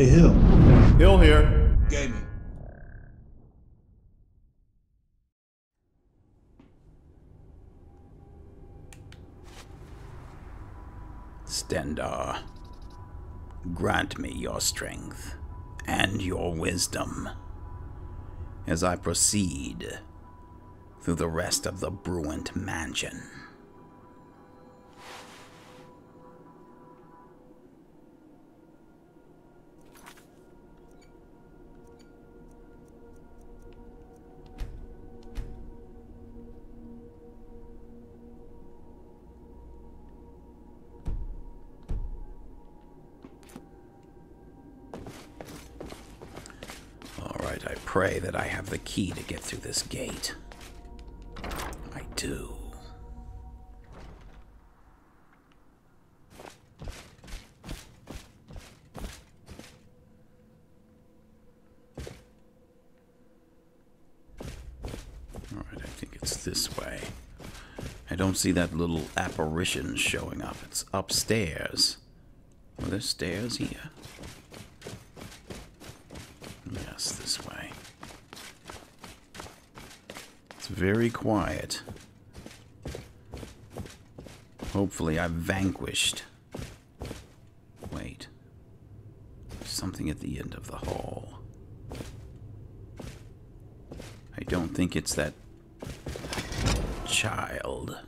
Hey, Hill. Hill here. Gaming. Stendarr, grant me your strength and your wisdom as I proceed through the rest of the Bruant Mansion. The key to get through this gate. I do. All right, I think it's this way. I don't see that little apparition showing up. It's upstairs. Are there stairs here? Yes, this way. It's very quiet. Hopefully, I've vanquished. Wait. Something at the end of the hall. I don't think it's that child.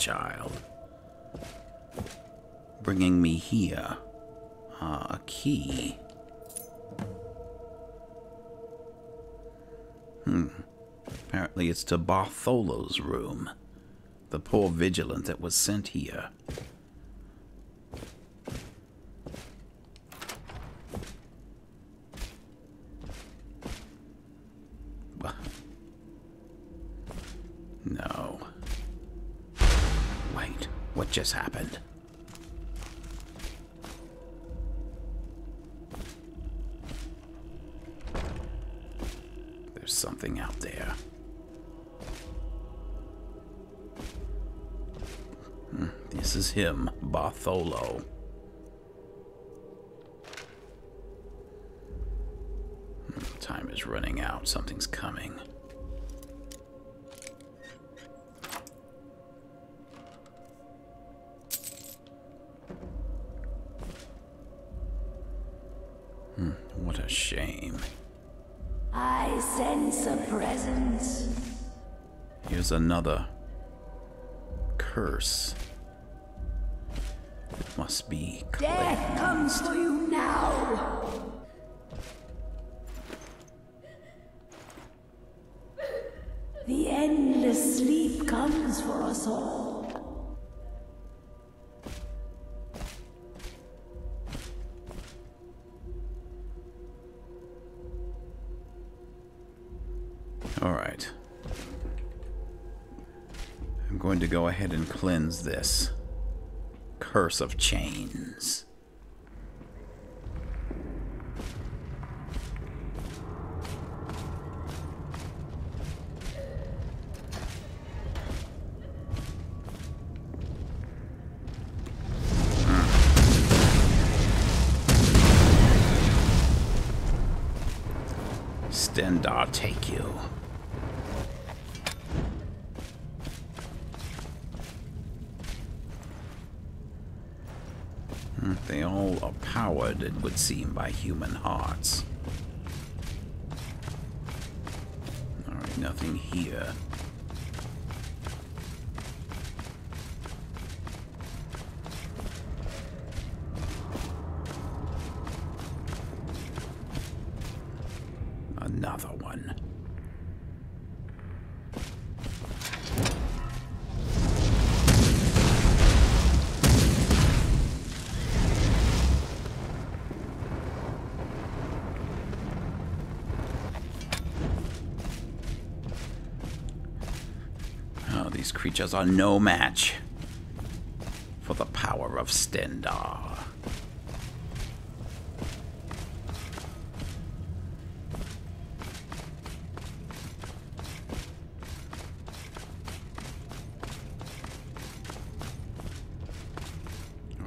Child. Bringing me here. Ah, a key. Hmm. Apparently it's to Bartholo's room. The poor vigilant that was sent here. Hmm, Time is running out. Something's coming. Hmm, What a shame. I sense a presence. Here's another curse. Must be Death comes for you now. The endless sleep comes for us all. All right. I'm going to go ahead and cleanse this curse of chains. Would seem, by human hearts. Alright, nothing here. Another one. Are no match for the power of Stendarr.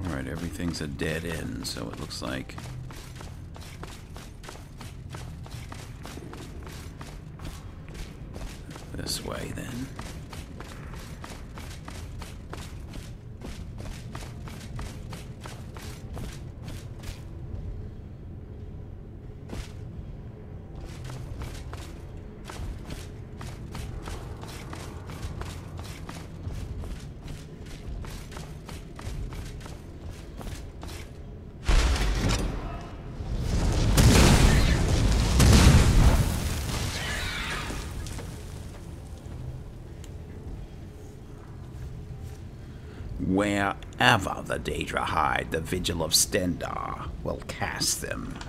Alright, everything's a dead end, so it looks like. Wherever the Daedra hide, the Vigil of Stendarr will cast them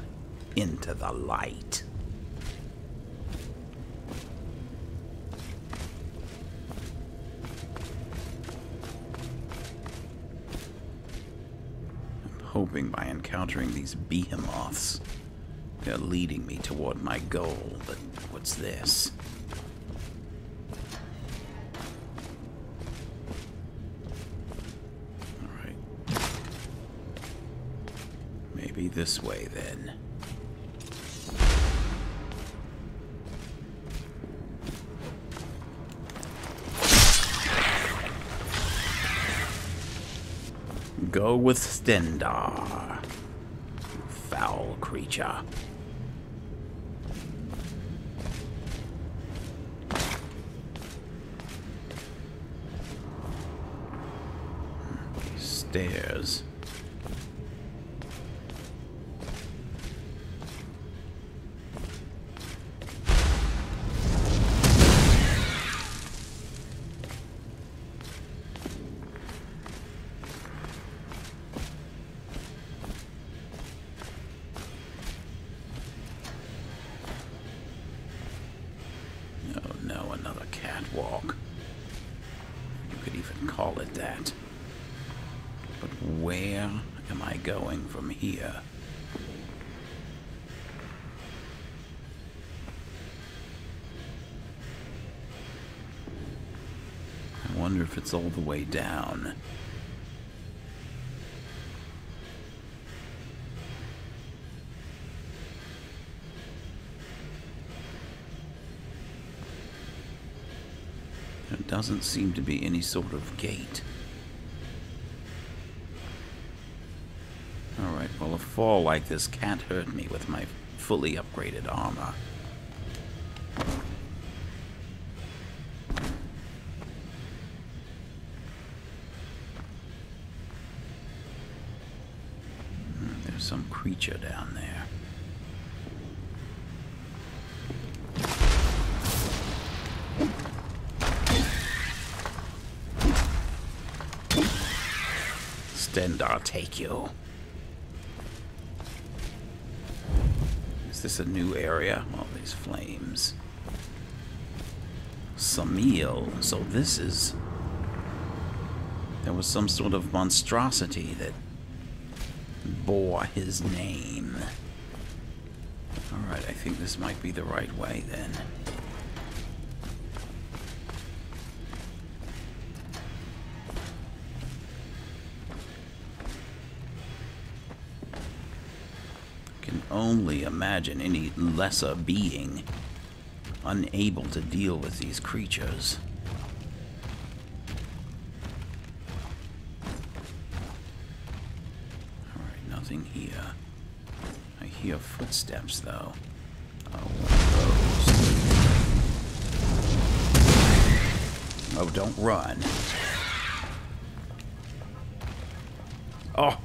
into the light. I'm hoping by encountering these behemoths, they're leading me toward my goal, but what's this? This way then. Go with Stendarr, foul creature. Stairs. It's all the way down. There doesn't seem to be any sort of gate. Alright, well, a fall like this can't hurt me with my fully upgraded armor. Some creature down there. Stendarr take you. Is this a new area? All these flames. Samil. So this is... There was some sort of monstrosity that bore his name. Alright, I think this might be the right way then. can only imagine any lesser being unable to deal with these creatures. Footsteps, though. Oh. Oh, don't run. Oh!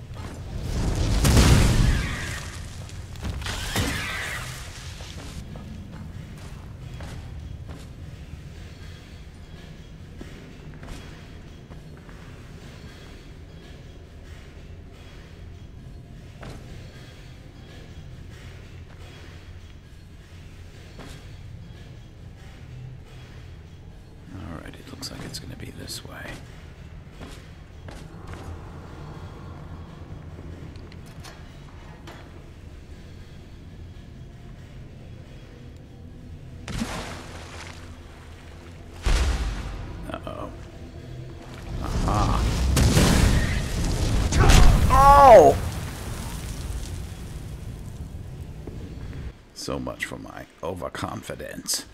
So much for my overconfidence.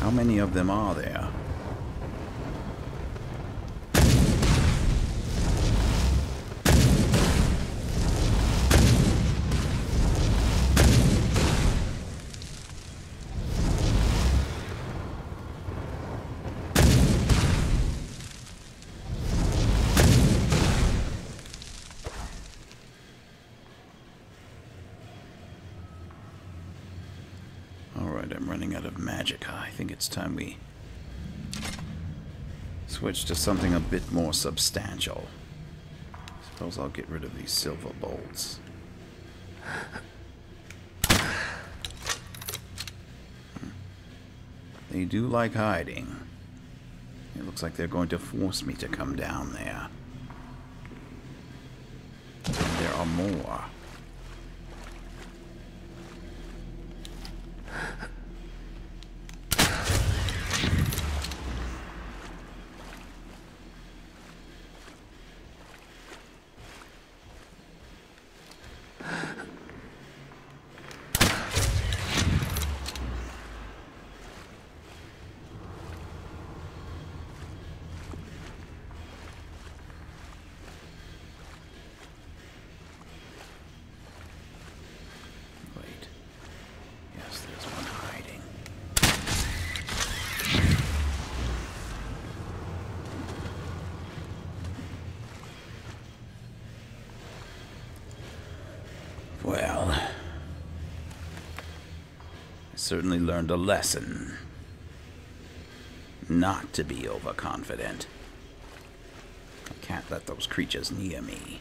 How many of them are there? It's time we switch to something a bit more substantial. Suppose I'll get rid of these silver bolts. Hmm. They do like hiding. It looks like they're going to force me to come down there. And there are more. Wait. Yes, there's one hiding. Well, I certainly learned a lesson. Not to be overconfident. I can't let those creatures near me.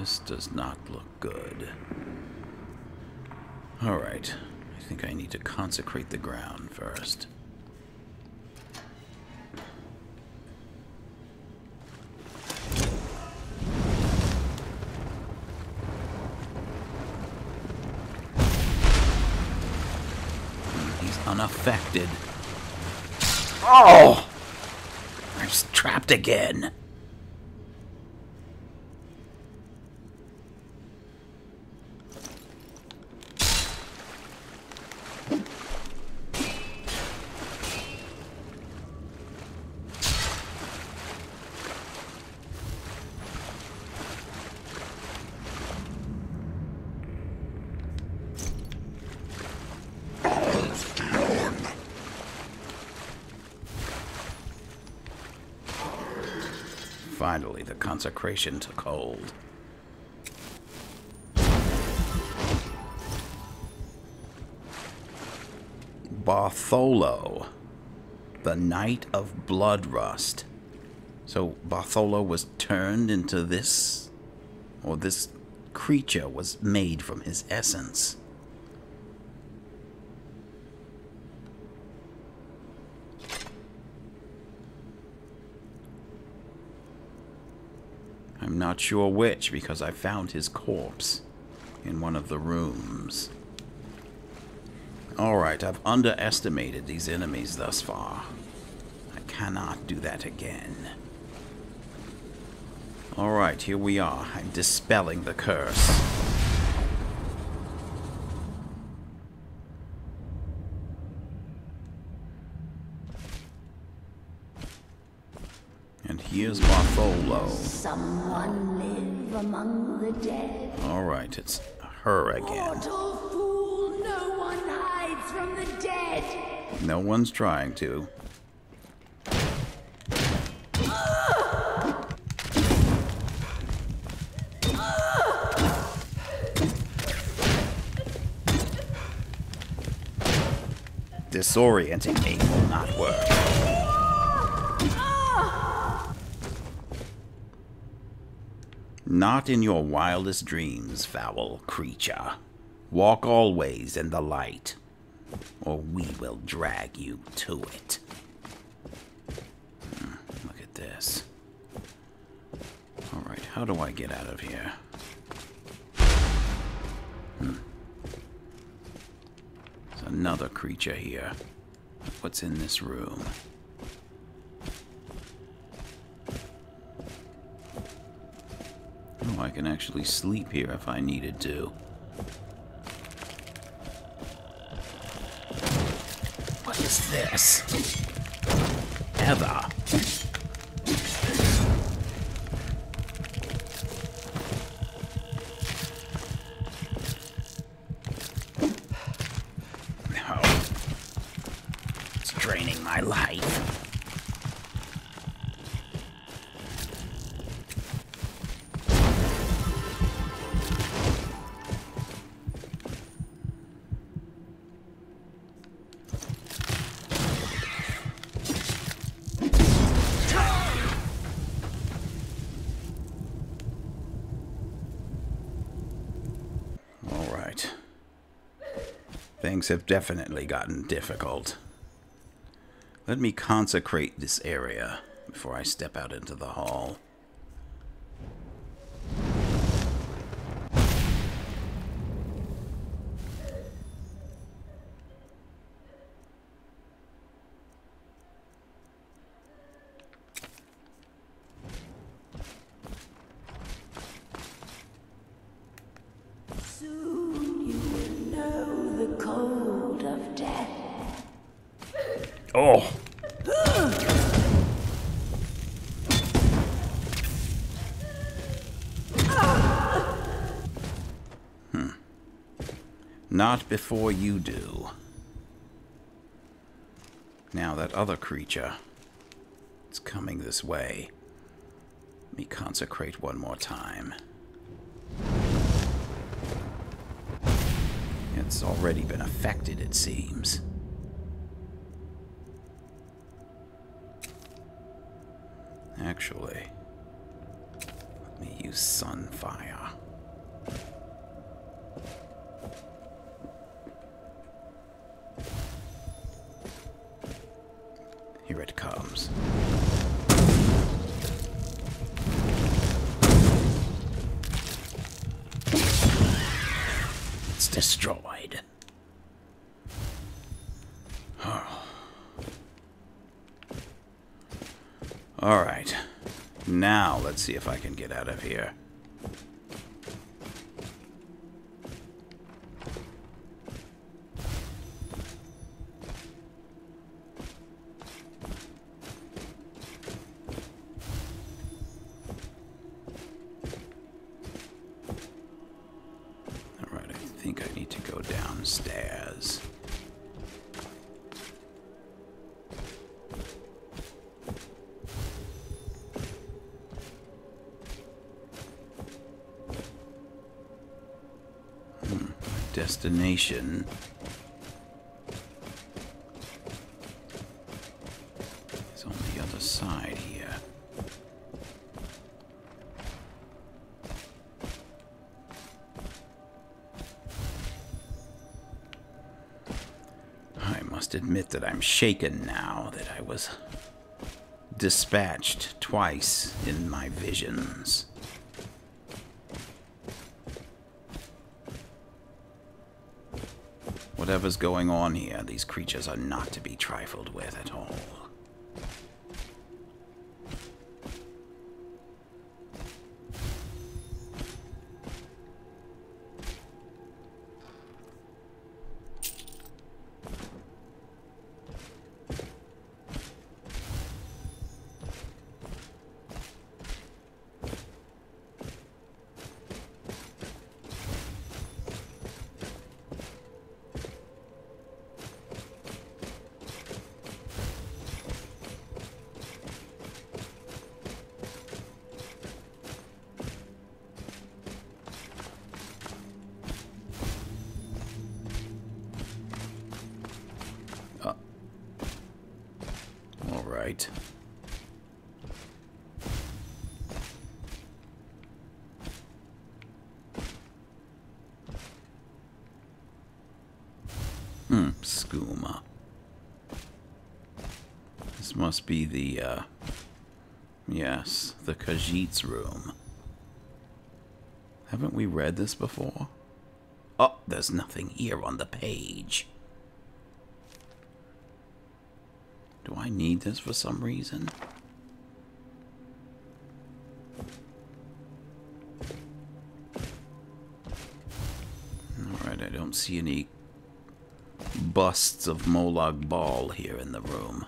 This does not look good. Alright, I think I need to consecrate the ground first. He's unaffected. Oh! I'm trapped again. Finally, the consecration took hold. Bartholo, the Knight of Bloodrust. So Bartholo was turned into this, or this creature was made from his essence. I'm not sure which because I found his corpse in one of the rooms. Alright, I've underestimated these enemies thus far. I cannot do that again. Alright, here we are. I'm dispelling the curse. And here's Bartholo. Someone among the dead. Alright, it's her again. Mortal fool, no one hides from the dead. No one's trying to. Disorienting me will not work. Not in your wildest dreams, foul creature. Walk always in the light, or we will drag you to it. Hmm, look at this. Alright, how do I get out of here? Hmm. There's another creature here. What's in this room? I can actually sleep here if I needed to. What is this? Heather. Have definitely gotten difficult. Let me consecrate this area before I step out into the hall. Before you do. Now that other creature. It's coming this way. Let me consecrate one more time. It's already been affected, it seems. Here it comes. It's destroyed. Oh. All right. Now let's see if I can get out of here. Must admit that I'm shaken now that I was dispatched twice in my visions. Whatever's going on here, these creatures are not to be trifled with at all. Hmm, skooma. This must be the, uh... Yes, the Khajiit's room. Haven't we read this before? Oh, there's nothing here on the page. Do I need this for some reason? Alright, I don't see any busts of Molag Bal here in the room.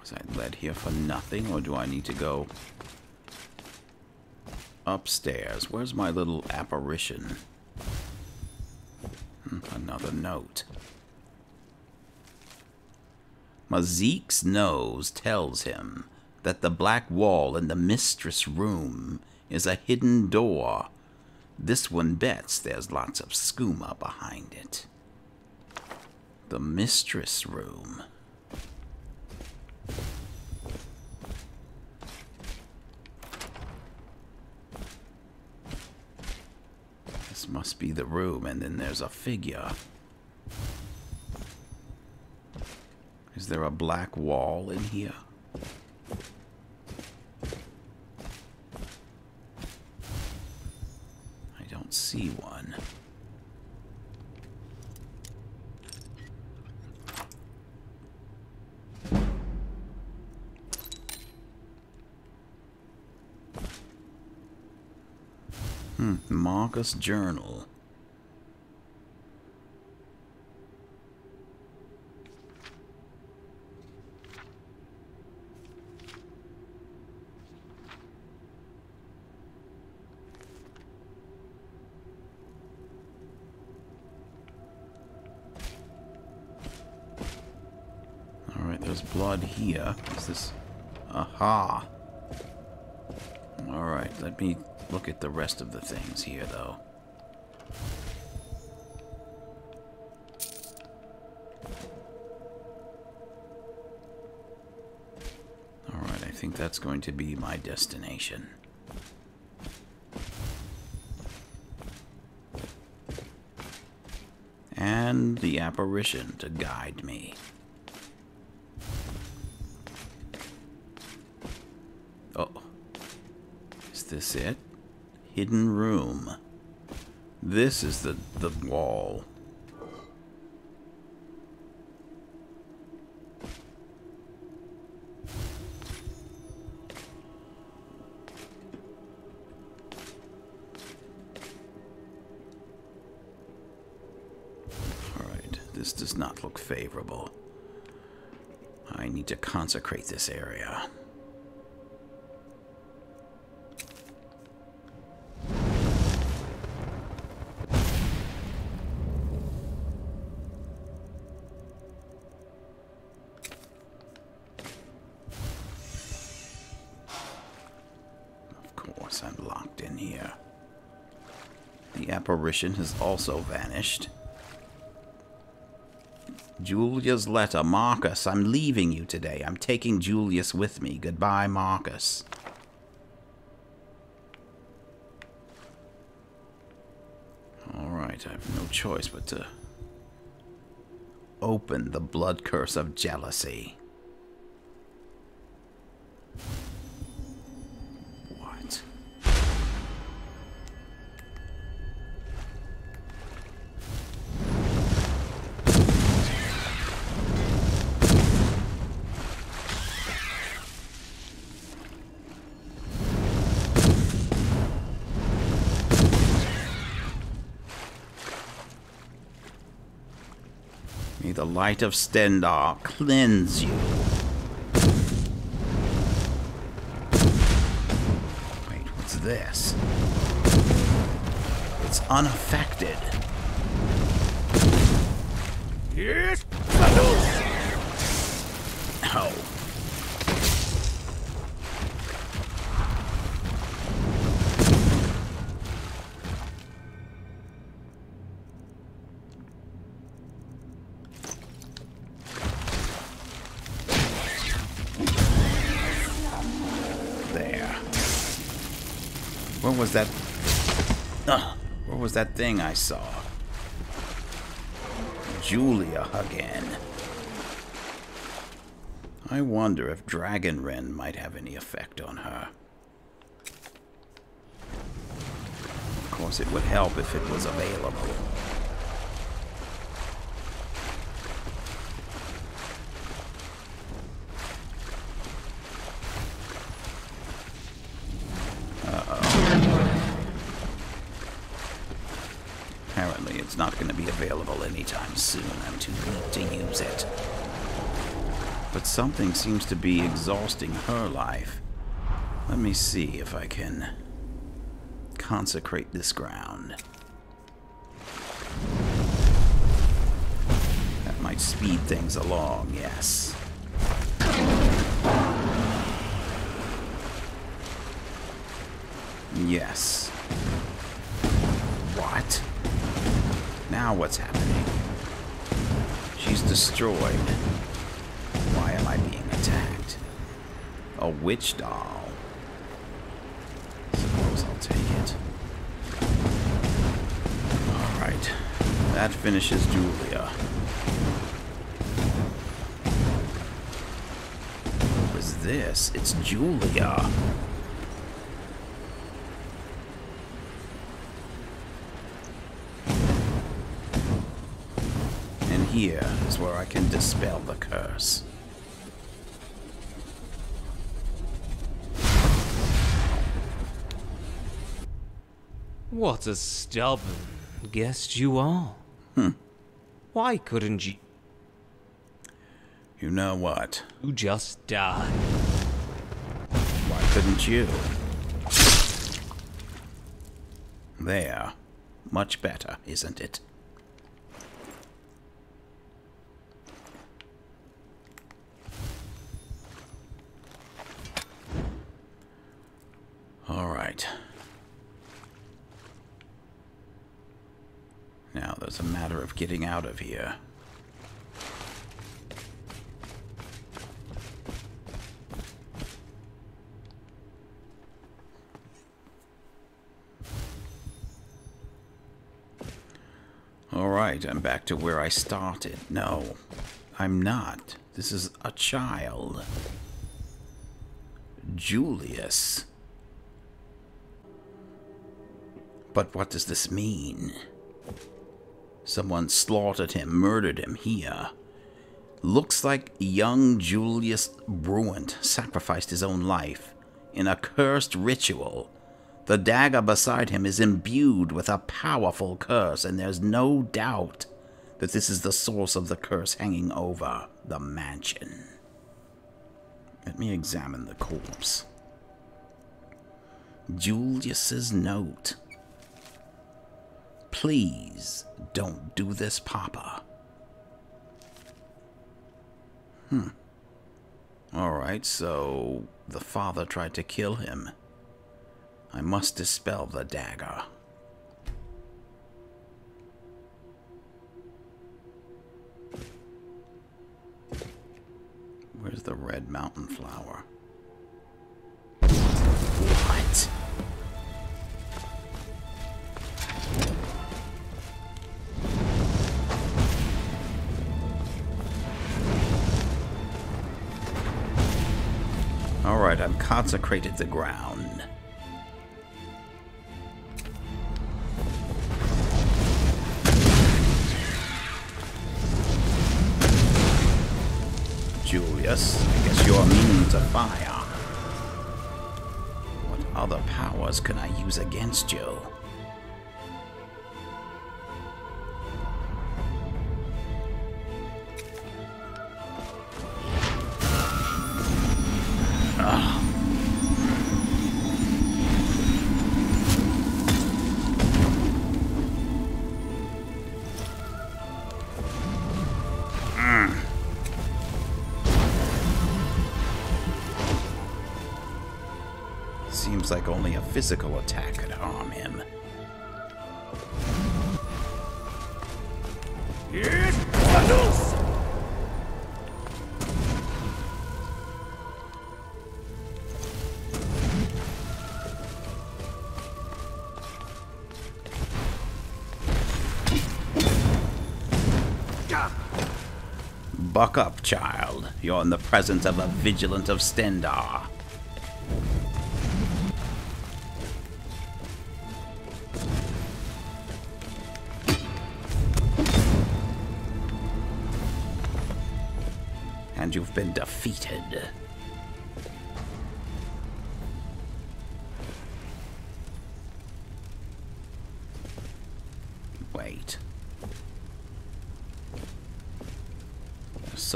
Was I led here for nothing, or do I need to go upstairs? Where's my little apparition? Hmm, Another note. Mazik's nose tells him that the black wall in the mistress room is a hidden door. This one bets there's lots of skooma behind it. The mistress room. This must be the room, and then there's a figure. Is there a black wall in here? I don't see one. Hmm, Marcus Journal. Alright, there's blood here. Is this... Aha! Alright, let me look at the rest of the things here, though. Alright, I think that's going to be my destination. And the apparition to guide me. Oh. Is this it? Hidden room. This is the, the wall. Alright, this does not look favorable. I need to consecrate this area. Apparition has also vanished. Julia's letter. Marcus, I'm leaving you today. I'm taking Julius with me. Goodbye, Marcus. Alright, I have no choice but to open the blood curse of jealousy. Light of Stendarr cleanse you. Wait, what's this? It's unaffected. Yes, What was that? Uh, what was that thing I saw? Julia again. I wonder if Dragonrend might have any effect on her. Of course, it would help if it was available. Apparently, it's not going to be available anytime soon. I'm too weak to use it. But something seems to be exhausting her life. Let me see if I can consecrate this ground. That might speed things along, yes. Yes. What? Now what's happening? She's destroyed. Attacked? A witch doll. Suppose I'll take it. Alright. That finishes Julia. What was this? It's Julia. And here is where I can dispel the curse. What a stubborn guest you are. Hmm. Why couldn't you You know what? You just died. Why couldn't you? There. Much better, isn't it? All right. Now there's a matter of getting out of here. Alright, I'm back to where I started. No, I'm not. This is a child. Julius. But what does this mean? Someone slaughtered him, murdered him here. Uh, looks like young Julius Bruant sacrificed his own life in a cursed ritual. The dagger beside him is imbued with a powerful curse, and there's no doubt that this is the source of the curse hanging over the mansion. Let me examine the corpse. Julius's note. Please don't do this, Papa. Hmm. Alright, so the father tried to kill him. I must dispel the dagger. Where's the red mountain flower? Consecrated the ground. Julius, I guess you're immune to fire. What other powers can I use against you? Seems like only a physical attack could harm him. Buck up, child. You're in the presence of a Vigilant of Stendarr.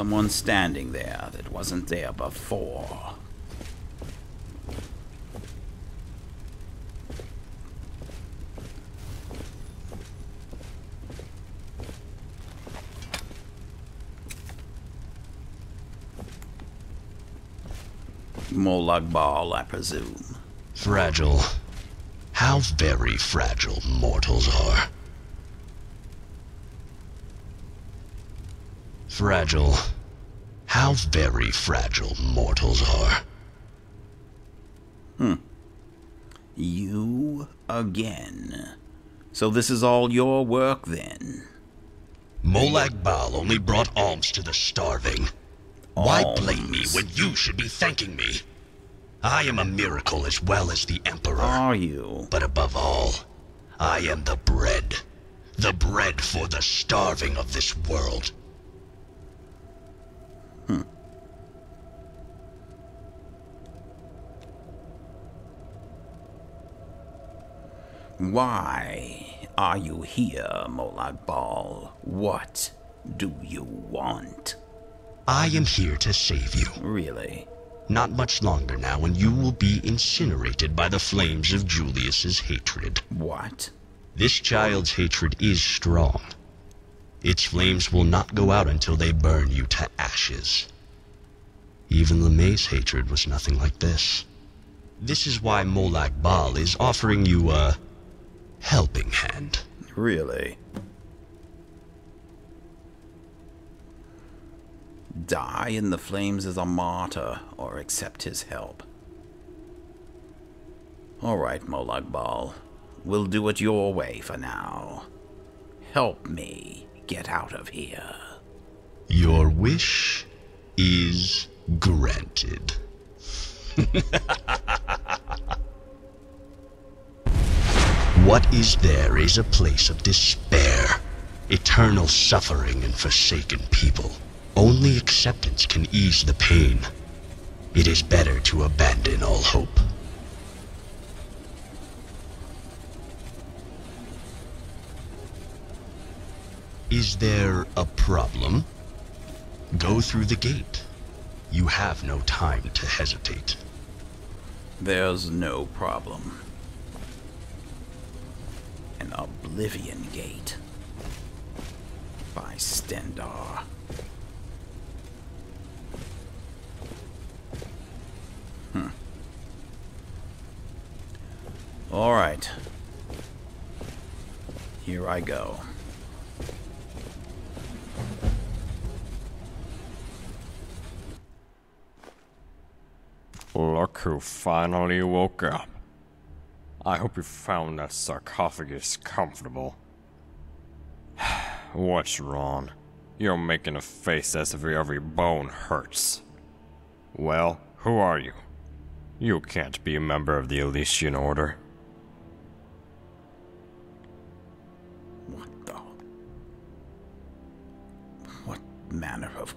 Someone standing there that wasn't there before. Molag Bal, I presume. Fragile. How very fragile mortals are. Fragile. How very fragile mortals are. Hmm. You again. So this is all your work then? Molag Bal only brought alms to the starving. Why blame me when you should be thanking me? I am a miracle as well as the Emperor. Are you? But above all, I am the bread. The bread for the starving of this world. Why are you here, Molag Bal? What do you want? I am here to save you. Really? Not much longer now, and you will be incinerated by the flames of Julius's hatred. What? This child's hatred is strong. Its flames will not go out until they burn you to ashes. Even LeMay's hatred was nothing like this. This is why Molag Bal is offering you a helping hand. Really? Die in the flames as a martyr or accept his help. Alright, Molag Bal. We'll do it your way for now. Help me get out of here. Your wish is granted. what is there is a place of despair, eternal suffering and forsaken people. Only acceptance can ease the pain. It is better to abandon all hope. Is there a problem? Go through the gate. You have no time to hesitate. There's no problem. An Oblivion Gate. By Stendarr. Hmm. Alright. Here I go. Look who finally woke up. I hope you found that sarcophagus comfortable. What's wrong? You're making a face as if every bone hurts. Well, who are you? You can't be a member of the Alessian Order. What the? What manner of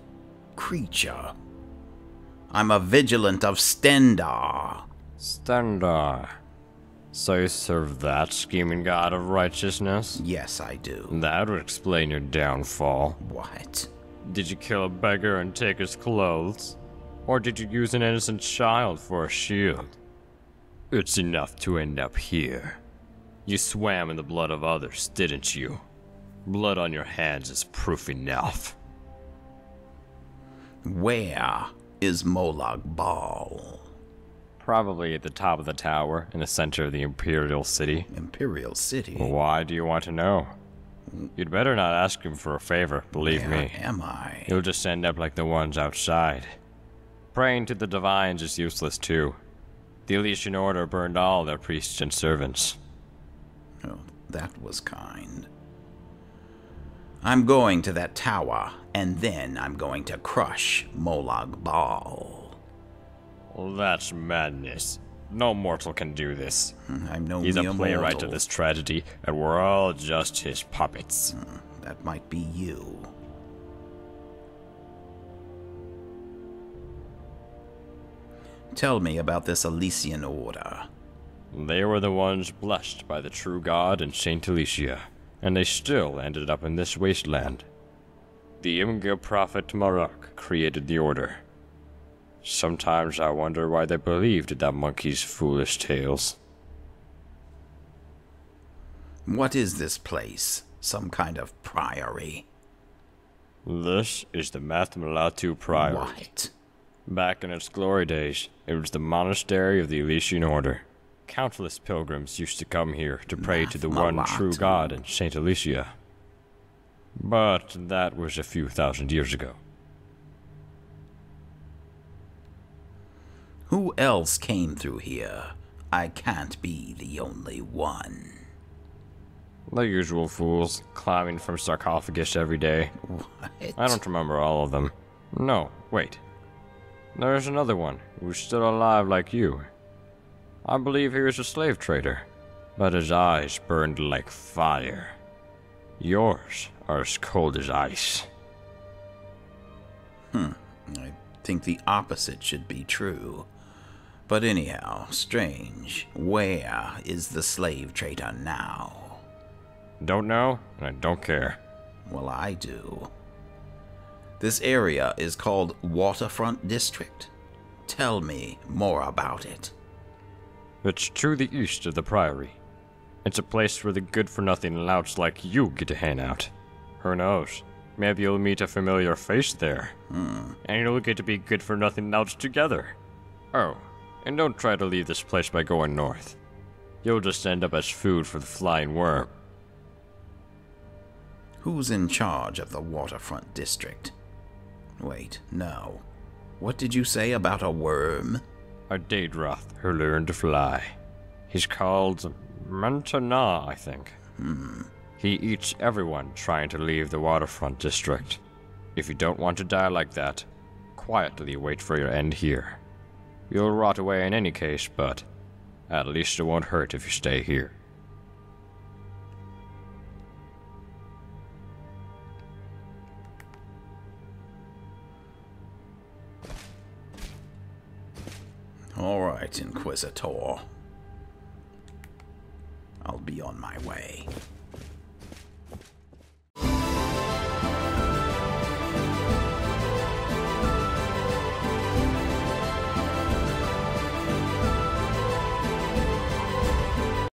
creature? I'm a vigilant of Stendarr. Stendarr. So you serve that scheming god of righteousness? Yes, I do. That would explain your downfall. What? Did you kill a beggar and take his clothes? Or did you use an innocent child for a shield? It's enough to end up here. You swam in the blood of others, didn't you? Blood on your hands is proof enough. Where is Molag Bal? Probably at the top of the tower, in the center of the Imperial City. Imperial City. Why do you want to know? You'd better not ask him for a favor, believe Where me. am I? You'll just end up like the ones outside. Praying to the divines is useless too. The Alessian Order burned all their priests and servants. Oh, that was kind. I'm going to that tower and then I'm going to crush Molag Bal. Well, that's madness. No mortal can do this. Hmm, I'm no He's a playwright mortal. of this tragedy, and we're all just his puppets. Hmm, that might be you. Tell me about this Alessian Order. They were the ones blessed by the true god and Saint Alessia, and they still ended up in this wasteland. The Imga prophet Marukh created the order. Sometimes I wonder why they believed that monkey's foolish tales. What is this place? Some kind of priory? This is the Mathmalatu Priory. What? Back in its glory days, it was the monastery of the Alessian Order. Countless pilgrims used to come here to pray to the one true God and Saint Alessia. But that was a few thousand years ago. Who else came through here? I can't be the only one. The usual fools, climbing from sarcophagus every day. What? I don't remember all of them. No, wait. There's another one who's still alive like you. I believe he was a slave trader, but his eyes burned like fire. Yours are as cold as ice. Hmm. I think the opposite should be true. But anyhow, strange. Where is the slave trader now? Don't know, and I don't care. Well, I do. This area is called Waterfront District. Tell me more about it. It's to the east of the Priory. It's a place where the good for nothing louts like you get to hang out. Who knows? Maybe you'll meet a familiar face there. Hmm. And you'll get to be good for nothing louts together. Oh, and don't try to leave this place by going north. You'll just end up as food for the flying worm. Who's in charge of the Waterfront District? Wait, no. What did you say about a worm? A Daedroth who learned to fly. He's called Mantana, I think. Hmm. He eats everyone trying to leave the waterfront district. If you don't want to die like that, quietly wait for your end here. You'll rot away in any case, but at least it won't hurt if you stay here. All right, Inquisitor. I'll be on my way.